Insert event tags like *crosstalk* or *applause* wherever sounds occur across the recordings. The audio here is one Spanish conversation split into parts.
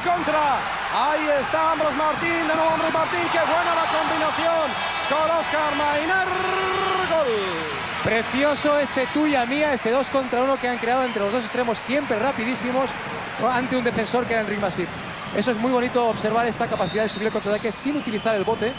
contra. Ahí está Ambros Martín, de nuevo Ambros Martín, qué buena la combinación con Oscar Mainer. Gol. Precioso este tuya mía, este 2 contra 1 que han creado entre los dos extremos siempre rapidísimos ante un defensor que era Enric Masip. Eso es muy bonito observar esta capacidad de subir el contraataque sin utilizar el bote.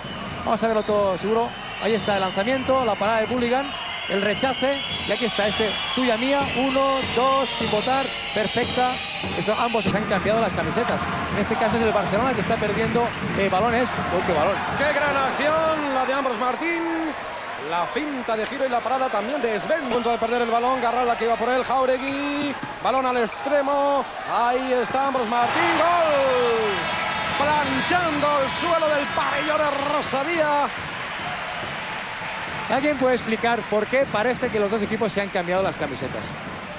Vamos a verlo todo seguro. Ahí está el lanzamiento, la parada de Bulligan, el rechace y aquí está este tuya mía, uno, dos, sin votar, perfecta. Eso, ambos se han cambiado las camisetas. En este caso es el Barcelona que está perdiendo eh, balones. ¡Oh, qué balón! ¡Qué gran acción la de Ambros Martín! La finta de giro y la parada también de Sven. Punto de perder el balón. Garralda que iba por él. Jauregui. Balón al extremo. Ahí está Ambros Martín. ¡Gol! Planchando el suelo del pabellón de Rosadía. ¿Alguien puede explicar por qué parece que los dos equipos se han cambiado las camisetas?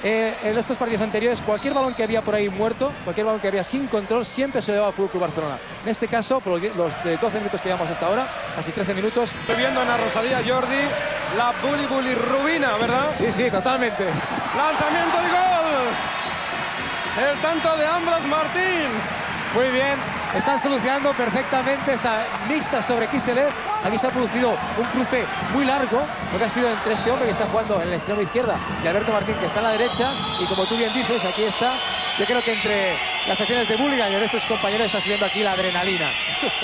Eh, en estos partidos anteriores, cualquier balón que había por ahí muerto, cualquier balón que había sin control, siempre se llevaba al Fútbol Barcelona. En este caso, por los 12 minutos que llevamos hasta ahora, casi 13 minutos. Estoy viendo en la Rosalía, Jordi, la bully bully rubina, ¿verdad? Sí, sí, totalmente. Lanzamiento y gol. El tanto de Ambros Martín. Muy bien, están solucionando perfectamente esta mixta sobre Kiselev. Aquí se ha producido un cruce muy largo, lo que ha sido entre este hombre que está jugando en la extrema izquierda y Alberto Martín que está en la derecha. Y como tú bien dices, aquí está. Yo creo que entre las acciones de Bulligan y de estos compañeros está subiendo aquí la adrenalina. *laughs*